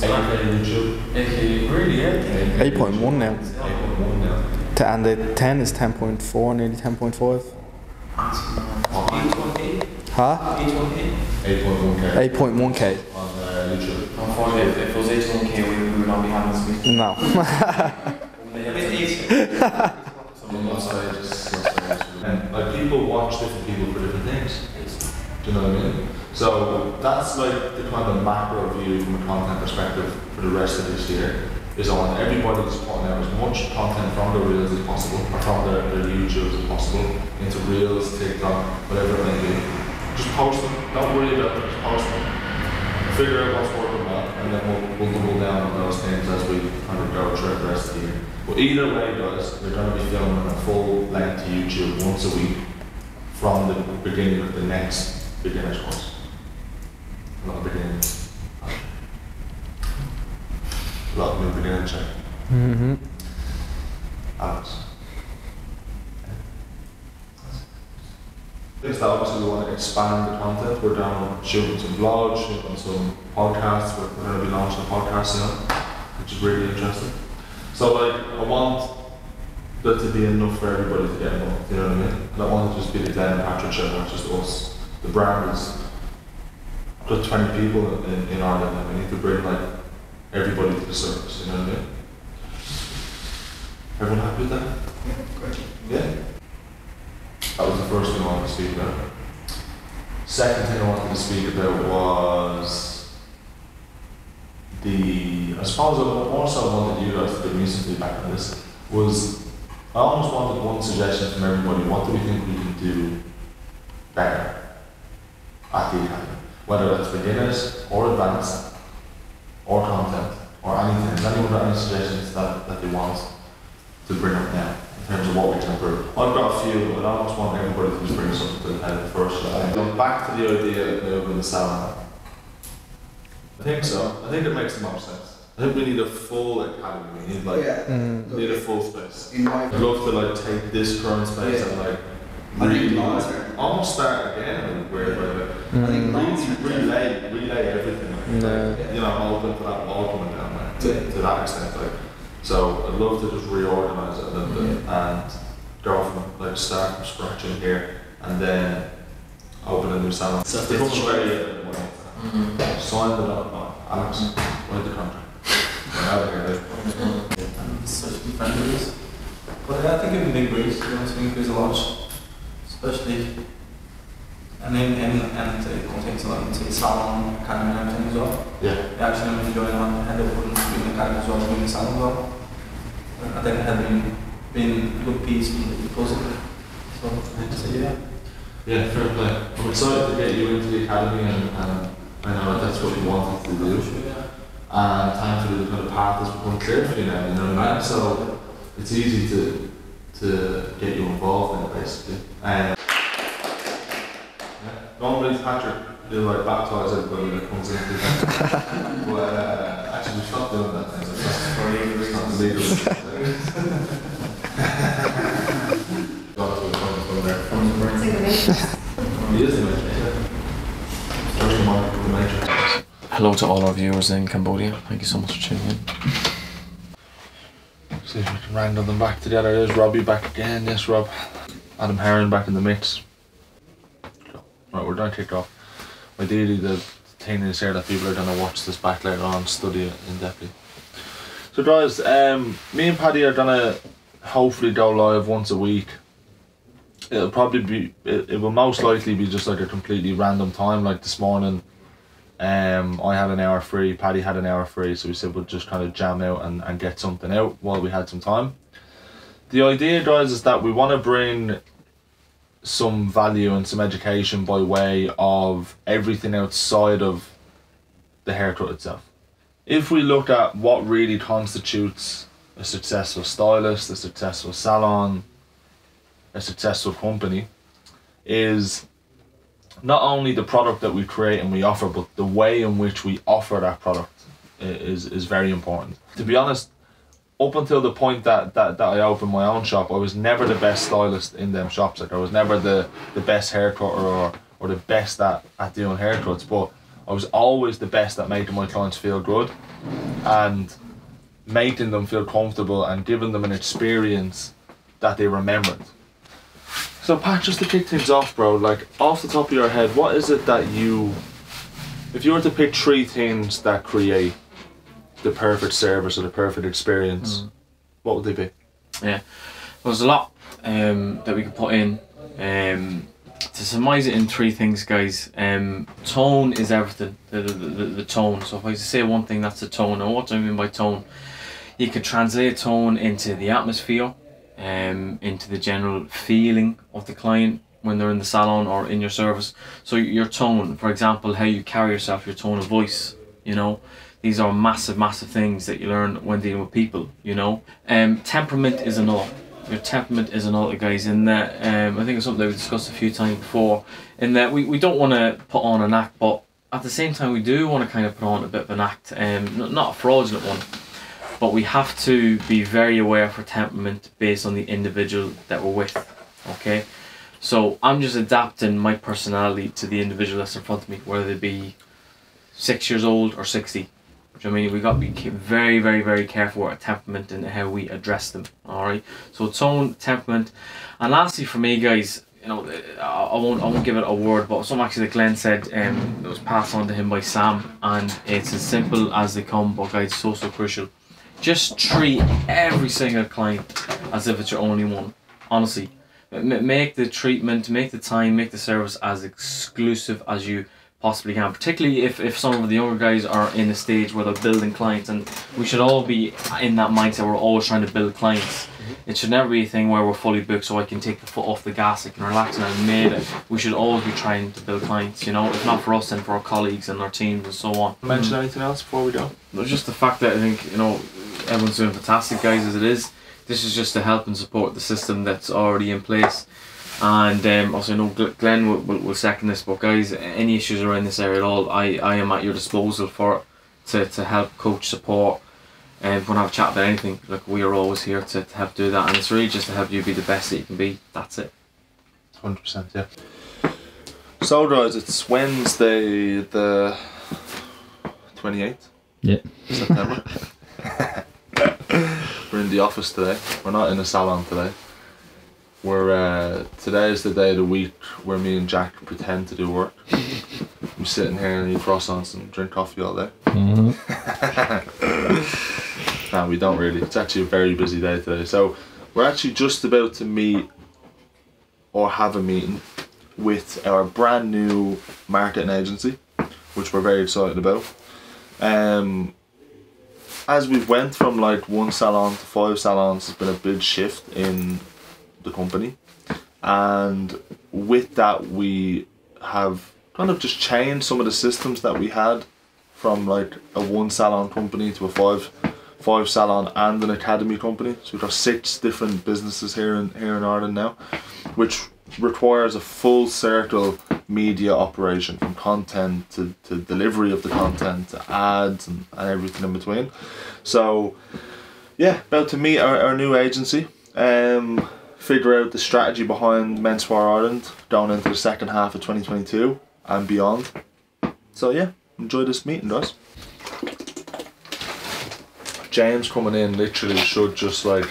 8K YouTube. 8K, really, yeah? 8.1 now. 8.1 now. T- And the 10 is 10.4, nearly 10.5. Huh? 8.1K 8.1k. on uh, YouTube. Unfortunately, if if it was H1K, we we would not be having this meeting. No. Some of us I just and like people watch different people for different things. Do you know what I mean? So that's like the kind of macro view from a content perspective for the rest of this year. Is on everybody's putting out as much content from their reels as possible, or from their, their YouTube as possible, into reels, TikTok, whatever it may be. Just post them. Don't worry about it. Just post them. Figure out what's working well, and then we'll, we'll double down on those things as we kind of go through the rest of the year. But either way, guys, we're going to be filming a full length YouTube once a week from the beginning of the next beginner's course. Not beginning. A lot of new beginner check. hmm Alex. Things that obviously we want to expand the content. We're down shooting some vlogs, shooting some podcasts. We're, we're going to be launching a podcast soon, which is really interesting. So like, I want there to be enough for everybody to get involved. You know what I mean? I don't want it to just be the Dan Patrick show, not just us. The brand is got 20 people in, in Ireland, and we need to bring like everybody to the surface. You know what I mean? Everyone happy with that? Yeah. That was the first thing I wanted to speak about. Second thing I wanted to speak about was the. I suppose I more so wanted you guys to give me some feedback on this. Was I almost wanted one suggestion from everybody. What do we think we can do better at the academy? Whether that's beginners or advanced or content or anything. Has anyone got any suggestions that, that they want to bring up now in terms of what we can improve? I've got a few, but I almost want everybody to just bring something to the head first. Going back to the idea of moving the salon. I think so. I think it makes the most sense. I think we need a full academy. We need like Yeah. Mm. we need a full space. In my I'd love to like take this current space Yeah. and like I think really long almost start again in a weird way. but I think long term. Relay, relay everything. Like, Yeah. You know, I'm open to that wall coming down like, to, to that extent. Like, so I'd love to just reorganize it a little bit and go from like start from scratch in here and then open a new salon. So Become it's- ready. Sign the dot line. Alex, write the contract. We're out of here. dude. Mm-hmm. such good friendlies. But I think it would be great, to be honest, I think there's a lot, especially, and then, and, and it contains a lot into salon, academy and everything as well. Yeah. We actually have been going on, and up with doing the academy as well, doing the salon as well. I think it had been, been a good piece of the puzzle. So, so yeah. Yeah, fair play. I'm excited to get you into the academy and, and I know that that's what you wanted to do. Yeah. And thankfully the kind of path has become clear for you now, you know what I mean? So it's easy to to get you involved in it basically. And yeah. normally it's Patrick he'll like baptise everybody that comes into the but uh, actually we stopped doing that thing. So it's For legal it's not reasons. legal. Got to a point from there. From the brain. He is the Matrix. First one, the Matrix. Hello to all our viewers in Cambodia. Thank you so much for tuning in. See if we can wrangle them back together. There's Robbie back again. Yes, Rob. Adam Heron back in the mix. Right, we're done kick off. Ideally, the thing is here that people are going to watch this back later on, study it in depth. So, guys, um, me and Paddy are going to hopefully go live once a week. It'll probably be, it, it will most likely be just like a completely random time, like this morning. Um, I had an hour free, Paddy had an hour free, so we said we'd just kind of jam out and, and get something out while we had some time. The idea, guys, is that we want to bring some value and some education by way of everything outside of the haircut itself. If we look at what really constitutes a successful stylist, a successful salon, a successful company, is not only the product that we create and we offer, but the way in which we offer that product is is very important. To be honest, up until the point that, that, that I opened my own shop, I was never the best stylist in them shops. Like I was never the, the best haircutter or, or the best at, at doing haircuts. But I was always the best at making my clients feel good and making them feel comfortable and giving them an experience that they remembered. So Pat, just to kick things off, bro, like off the top of your head, what is it that you if you were to pick three things that create the perfect service or the perfect experience, what would they be? Yeah, there's a lot um, that we could put in. Um, to surmise it in three things, guys. Um, tone is everything. The, the, the, the tone. So if I say one thing, that's the tone. And what do I mean by tone? You can translate tone into the atmosphere, um, into the general feeling of the client when they're in the salon or in your service. So your tone, for example, how you carry yourself, your tone of voice. You know, these are massive, massive things that you learn when dealing with people. You know, um, temperament is another your temperament is another guys in that um, I think it's something that we discussed a few times before in that we, we don't want to put on an act but at the same time we do want to kind of put on a bit of an act um, not a fraudulent one but we have to be very aware of for temperament based on the individual that we're with okay so I'm just adapting my personality to the individual that's in front of me whether they be six years old or 60 do you I mean? We got to be very, very, very careful with our temperament and how we address them. All right. So tone, temperament, and lastly for me, guys, you know, I won't, I won't give it a word, but something actually that Glenn said, um, it was passed on to him by Sam, and it's as simple as they come, but guys, so so crucial. Just treat every single client as if it's your only one. Honestly, make the treatment, make the time, make the service as exclusive as you possibly can. Particularly if, if some of the younger guys are in a stage where they're building clients, and we should all be in that mindset. We're always trying to build clients. It should never be a thing where we're fully booked, so I can take the foot off the gas, I can relax, and I've made it. We should always be trying to build clients. You know, if not for us, then for our colleagues and our teams and so on. Mention anything else before we go? No, just the fact that I think you know everyone's doing fantastic, guys, as it is. This is just to help and support the system that's already in place. And um, also, I know Gl- Glenn will, will, will second this, but guys, any issues around this area at all, I, I am at your disposal for it to, to help coach, support, and if you want to have a chat about anything, look, we are always here to, to help do that. And it's really just to help you be the best that you can be. That's it. Hundred percent, yeah. So guys, it's Wednesday the twenty eighth Yeah. September. We're in the office today. We're not in a salon today. We're uh, today is the day of the week where me and Jack pretend to do work. I'm sitting here and eat croissants and drink coffee all day. Mhm. No, we don't really. It's actually a very busy day today. So we're actually just about to meet or have a meeting with our brand new marketing agency, which we're very excited about. Um, as we've went from like one salon to five salons, there's been a big shift in the company, and with that we have kind of just changed some of the systems that we had from like a one salon company to a five five salon and an academy company. So we've got six different businesses here in here in Ireland now, which requires a full circle media operation from content to, to delivery of the content to ads and, and everything in between. So yeah, about to meet our, our new agency. Um figure out the strategy behind Menspire Ireland going into the second half of 2022 and beyond. So yeah, enjoy this meeting guys. James coming in literally should just like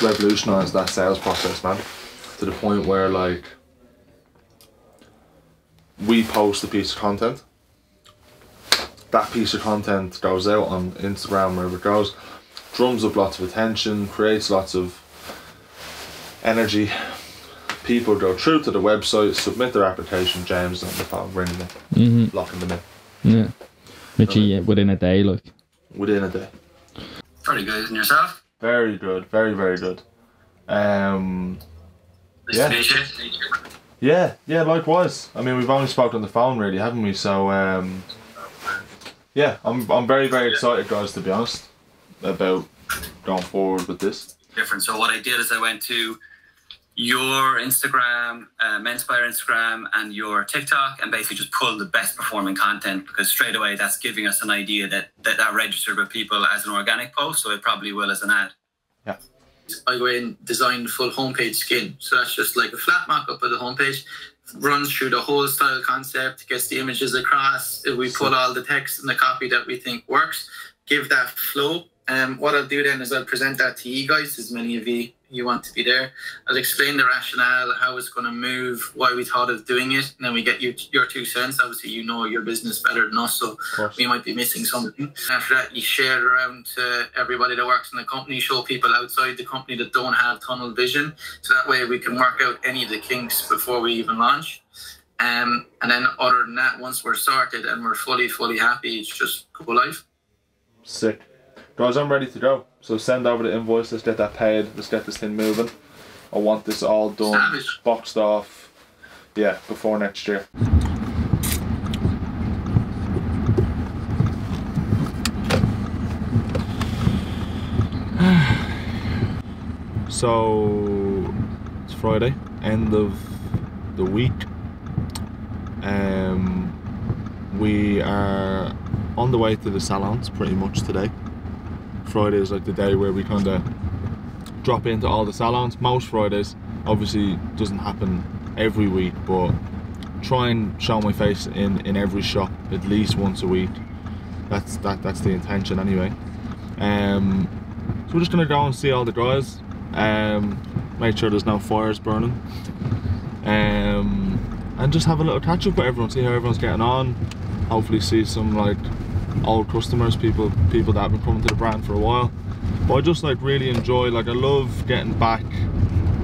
revolutionise that sales process, man. To the point where like we post a piece of content. That piece of content goes out on Instagram wherever it goes, drums up lots of attention, creates lots of energy. People go through to the website, submit their application, James and the phone, ringing them, Mhm. locking them in Yeah. Literally yeah, within a day, like. within a day. Pretty good. And yourself? Very good, very very good. Um, Nice Yeah. to meet you. yeah, yeah, likewise. I mean, we've only spoken on the phone, really, haven't we? So, um, yeah, I'm I'm very very excited, guys. To be honest, about going forward with this. Different. So what I did is I went to your Instagram, uh, Menspire Instagram, and your TikTok, and basically just pull the best performing content because straight away that's giving us an idea that that, that registered with people as an organic post, so it probably will as an ad. Yeah. I go in, design the full homepage skin. So that's just like a flat mock up of the homepage. runs through the whole style concept, gets the images across. We put all the text and the copy that we think works, give that flow. Um, what I'll do then is I'll present that to you guys, as many of you you want to be there. I'll explain the rationale, how it's going to move, why we thought of doing it, and then we get you your two cents. Obviously, you know your business better than us, so we might be missing something. After that, you share it around to everybody that works in the company, show people outside the company that don't have tunnel vision, so that way we can work out any of the kinks before we even launch. Um, and then other than that, once we're sorted and we're fully, fully happy, it's just go live. Sick. Guys, I'm ready to go. So send over the invoice, let's get that paid, let's get this thing moving. I want this all done, Savage. boxed off, yeah, before next year. So it's Friday, end of the week. Um, we are on the way to the salons pretty much today. Friday is like the day where we kind of drop into all the salons. Most Fridays, obviously, doesn't happen every week, but try and show my face in in every shop at least once a week. That's that that's the intention anyway. Um, so we're just gonna go and see all the guys. Um, make sure there's no fires burning. Um, and just have a little catch up with everyone, see how everyone's getting on. Hopefully, see some like old customers, people people that have been coming to the brand for a while. But I just like really enjoy, like I love getting back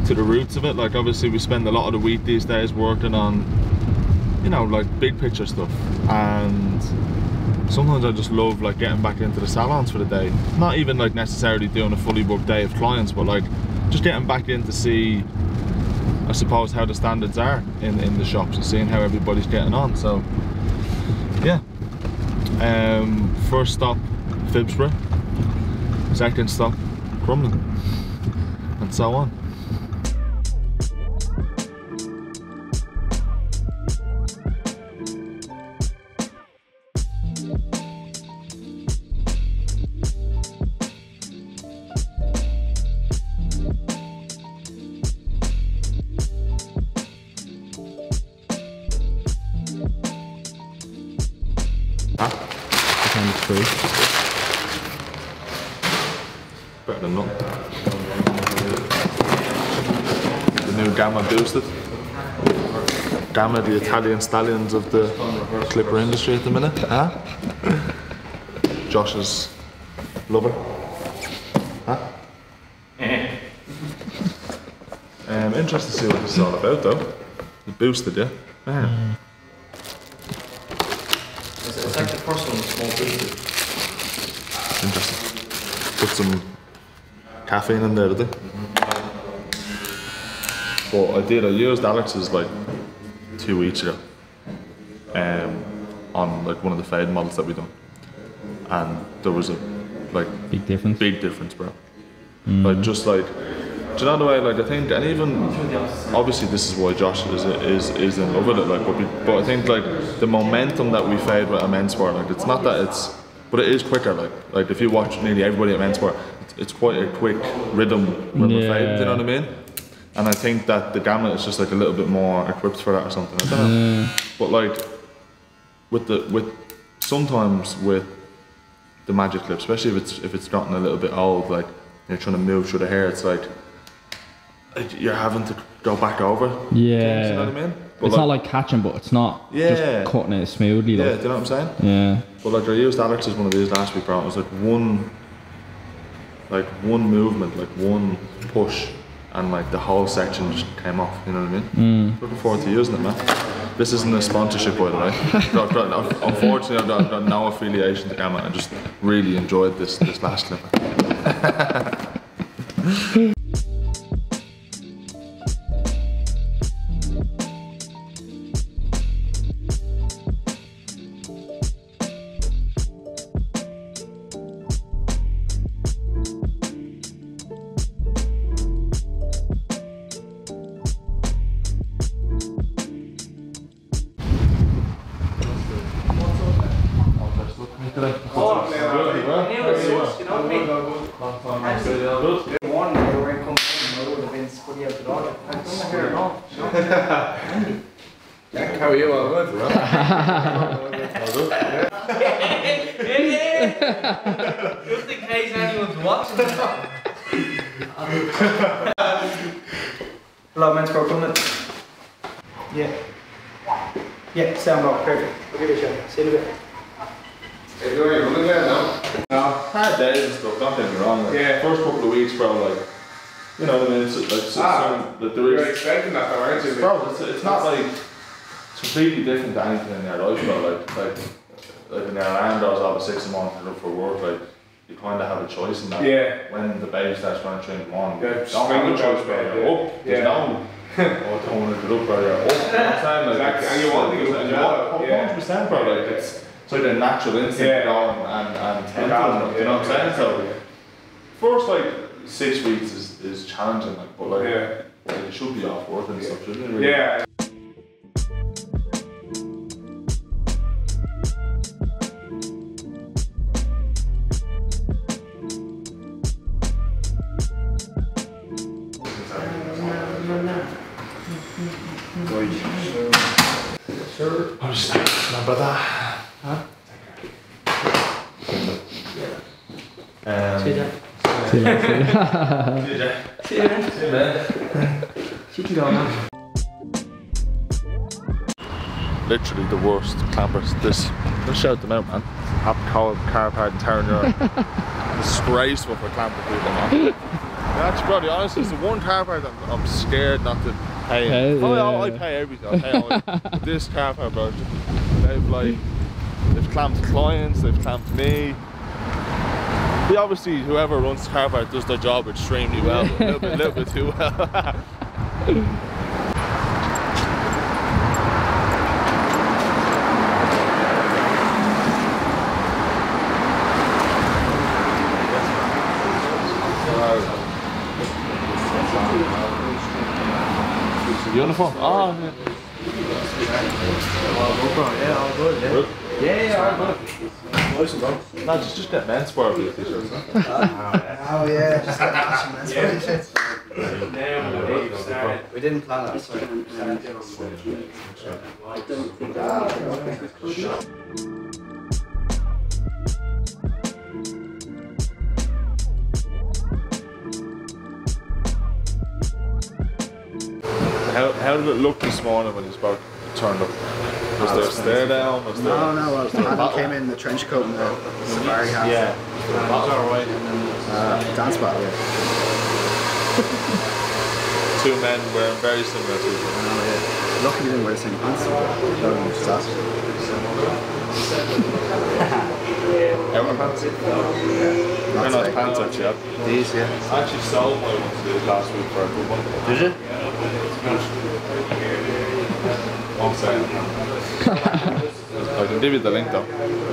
to the roots of it. Like obviously we spend a lot of the week these days working on, you know, like big picture stuff. And sometimes I just love like getting back into the salons for the day. Not even like necessarily doing a fully booked day of clients, but like just getting back in to see I suppose how the standards are in, in the shops and seeing how everybody's getting on. So. Um, first stop Phibsborough, second stop Crumlin, and so on. Gamma boosted. Gamma, the Italian stallions of the clipper industry at the minute. Huh? Josh's lover. Huh? Eh. um, interested to see what this is all about though. The boosted, yeah? Yeah. Hmm. It's, it's like the first one, small boosted. Interesting. Put some caffeine in there, did they? Mm-hmm. But I did, I used Alex's like two weeks ago. Um, on like one of the fade models that we done. And there was a like Big difference. big difference, bro. Like just like do you know the way like I think and even obviously this is why Josh is is is in love with it like but, we, but I think like the momentum that we fade with a Menspire like it's not that it's but it is quicker like like if you watch nearly everybody at Menspire it's, it's quite a quick rhythm when we're fading, do you know what I mean and I think that the gamma is just like a little bit more equipped for that or something I don't know mm. but like with the with sometimes with the magic clip, especially if it's if it's gotten a little bit old, like you're trying to move through the hair, it's like like, you're having to go back over. Yeah. things, you know what I mean? But it's not like catching, but it's not Yeah. just cutting it smoothly. yeah, do you know what I'm saying? Yeah. But like I used Alex's one of these last week, bro. It was like one, like one movement, like one push, and like the whole section just came off. You know what I mean? Looking forward to using it, man. This isn't a sponsorship, by the way. Got- got- no- unfortunately, I've got, I've got no affiliation to Gamma. I just really enjoyed this this last clip. One day when I come home, I would have been spuddy out the door. I don't hear it all. How are you? All good? Just in case anyone's watching. Hello, men's pro coming. Yeah. Yeah, sound off. Perfect. I'll give it a shot. See you in a bit. Hey, you already running there now? Hard days and stuff, don't get me wrong. Like, Yeah. First couple of weeks, bro, like, you know what I mean? It's, like, it's, Ah. like, there You're is, expecting that though, aren't you? bro, it's, it's not like, it's completely different to anything in their life, bro. Like, like, like in their land, I was out at six morning to look for work, like, you kind of have a choice in that. Yeah. When the baby starts running in the morning, Yeah, you don't have a choice, bro. You're yeah. up. There's Yeah. no, oh, I don't want to get up, bro. You're up. You know what I'm saying? Like, Exactly, and you want to get up and as you well, want- yeah. 100%, bro. Like, it's, like a natural instinct Yeah. going and, and tend to Yeah, you know what I'm saying? So, first like six weeks is, is challenging, like, but like, Yeah. like, it should be off work and stuff, shouldn't it? Really? Yeah. See ya. See ya, man. You can go now. Literally the worst clampers. This, let's shout them out, man. Hap car, car park in Town Yard. Disgraceful for clamper people, man. That's probably honest. It's the one car park that I'm, I'm scared not to pay. Pay, oh, yeah, I, I pay everything. I pay all. this car park, bro. They've like, they've clamped clients. They've clamped me. They obviously, whoever runs the car does their job extremely well, a little bit, little bit too well. Uniform? Oh, yeah. Yeah, all good. Yeah. Good. Yeah, yeah, all good. Nice and done. No, just, just get Menspire blue t-shirts. Huh? Oh yeah, just get matching men's Yeah. t-shirts. We didn't plan that. Sorry. How, how did it look this morning when you spoke turned up? Was there a stare down? Was there No, no. Well, Adam came in the trench coat and the safari hat. Yeah. alright. Uh, dance battle. Yeah. Two men wearing very similar t-shirts. Oh, yeah. Lucky we didn't wear the same pants. That would be disaster. Outer pants? They're not today. pants actually. yeah. These, yeah. I actually sold my ones last week for a good one. Did you? One second. I can give